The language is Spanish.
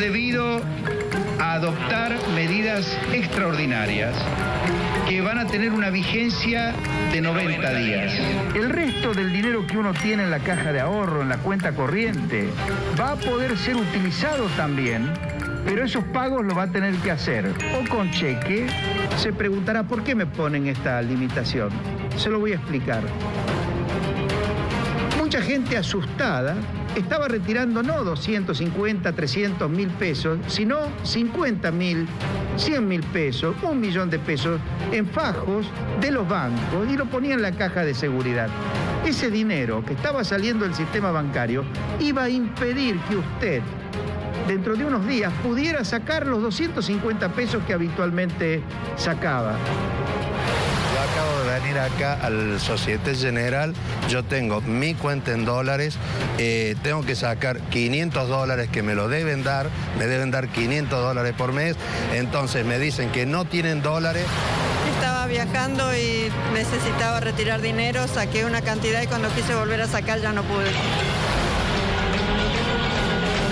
debido a adoptar medidas extraordinarias que van a tener una vigencia de 90 días. El resto del dinero que uno tiene en la caja de ahorro, en la cuenta corriente, va a poder ser utilizado también, pero esos pagos lo va a tener que hacer o con cheque. Se preguntará por qué me ponen esta limitación. Se lo voy a explicar. Mucha gente asustada estaba retirando no 250, 300 mil pesos, sino 50 mil, 100 mil pesos, un millón de pesos en fajos de los bancos y lo ponía en la caja de seguridad. Ese dinero que estaba saliendo del sistema bancario iba a impedir que usted dentro de unos días pudiera sacar los 250 pesos que habitualmente sacaba acabo de venir acá al Societe General, yo tengo mi cuenta en dólares, eh, tengo que sacar 500 dólares que me lo deben dar, me deben dar 500 dólares por mes, entonces me dicen que no tienen dólares. Estaba viajando y necesitaba retirar dinero, saqué una cantidad y cuando quise volver a sacar ya no pude.